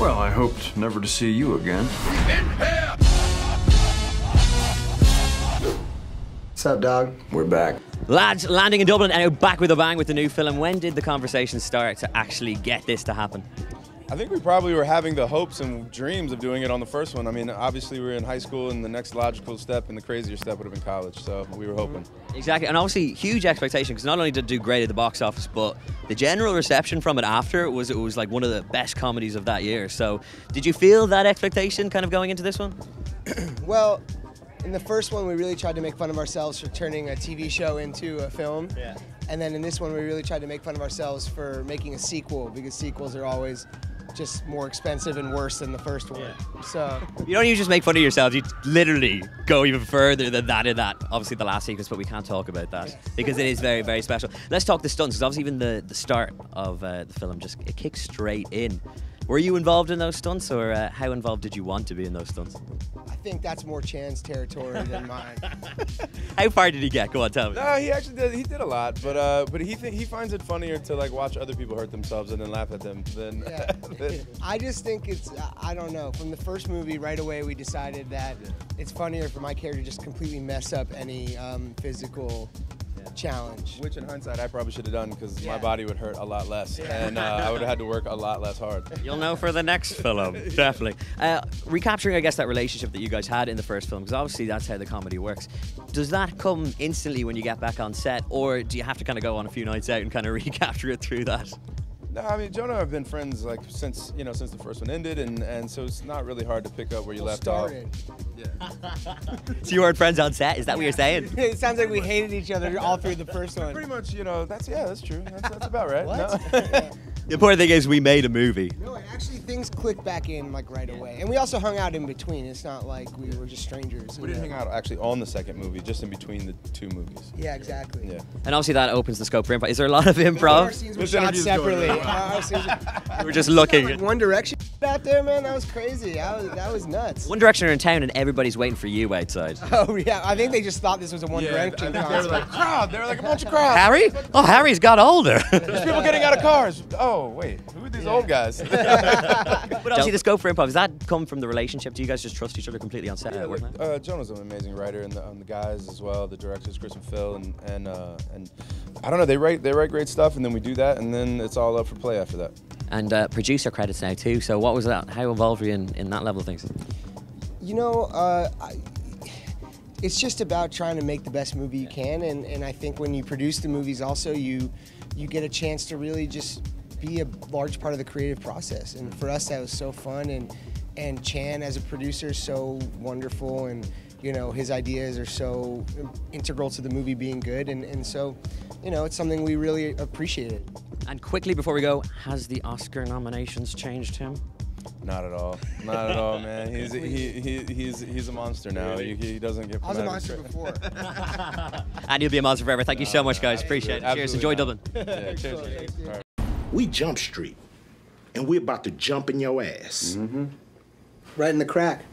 Well, I hoped never to see you again. What's up, dog? We're back. Lads, landing in Dublin and out back with a bang with the new film. When did the conversation start to actually get this to happen? I think we probably were having the hopes and dreams of doing it on the first one. I mean, obviously we were in high school, and the next logical step and the crazier step would have been college. So we were hoping. Exactly, and obviously huge expectation because not only did it do great at the box office, but the general reception from it after was it was like one of the best comedies of that year. So, did you feel that expectation kind of going into this one? Well, in the first one, we really tried to make fun of ourselves for turning a TV show into a film. Yeah. And then in this one, we really tried to make fun of ourselves for making a sequel because sequels are always just more expensive and worse than the first one. So, You don't even just make fun of yourselves; you literally go even further than that in that. Obviously, the last sequence, but we can't talk about that because it is very, very special. Let's talk the stunts because obviously, even the the start of uh, the film just it kicks straight in. Were you involved in those stunts, or uh, how involved did you want to be in those stunts? I think that's more Chan's territory than mine. How far did he get? Go on, tell me. No, he actually did. He did a lot, but uh, but he th- he finds it funnier to like watch other people hurt themselves and then laugh at them than. Yeah. than- I just think it's, I don't know. From the first movie, right away, we decided that it's funnier for my character to just completely mess up any um, physical challenge. Which in hindsight, I probably should have done because Yeah. my body would hurt a lot less, and uh, I would have had to work a lot less hard. You'll know for the next film, definitely. Uh, recapturing, I guess, that relationship that you guys had in the first film, because obviously that's how the comedy works. Does that come instantly when you get back on set, or do you have to kind of go on a few nights out and kind of recapture it through that? No, I mean Jonah and I have been friends like since you know since the first one ended, and, and so it's not really hard to pick up where you left started. So you weren't friends on set? Is that what you're saying? it sounds like we hated each other all through the first one. Pretty much, you know, that's yeah, that's true. That's, that's about right. What? No? The important thing is we made a movie. No, and actually things clicked back in like right away. And we also hung out in between. It's not like we were just strangers. we didn't hang out actually on the second movie, just in between the two movies. Yeah, exactly. Yeah. And obviously that opens the scope for improv. Is there a lot of Our improv? scenes were This shot interview's going separately. well. Our scenes We were just looking. like One Direction out there, man. That was crazy. That was, that was nuts. One Direction are in town and everybody's waiting for you outside. Oh yeah, I think they just thought this was a One Direction I think they were like crowd. They were like a bunch of crowd. Harry? Oh, Harry's got older. There's people getting out of cars. Oh wait, who are these old guys? But obviously, the scope for improv does that come from the relationship? Do you guys just trust each other completely on set? Yeah, uh, working like, uh, Jonah's an amazing writer, and the, and the guys as well, the directors Chris and Phil, and and uh, and I don't know, they write they write great stuff, and then we do that, and then it's all up for play after that. And uh, producer credits now too. So what was that? How involved were you in, in that level of things? You know, uh, I, it's just about trying to make the best movie you can, and, and I think when you produce the movies, also you you get a chance to really just be a large part of the creative process. And for us, that was so fun, and and Chan as a producer so wonderful, and you know his ideas are so integral to the movie being good, and, and so you know it's something we really appreciated. And quickly before we go, has the Oscar nominations changed him? Not at all, not at all, man. He's he, he he's he's a monster now. He, he doesn't get. I was a promoted monster straight- before. And you'll be a monster forever. Thank you so much, guys. Appreciate it. Cheers. Enjoy Absolutely Dublin. not. Yeah, cheers. cheers. All right. We Jump Street, and we're about to jump in your ass. Mm-hmm. right in the crack.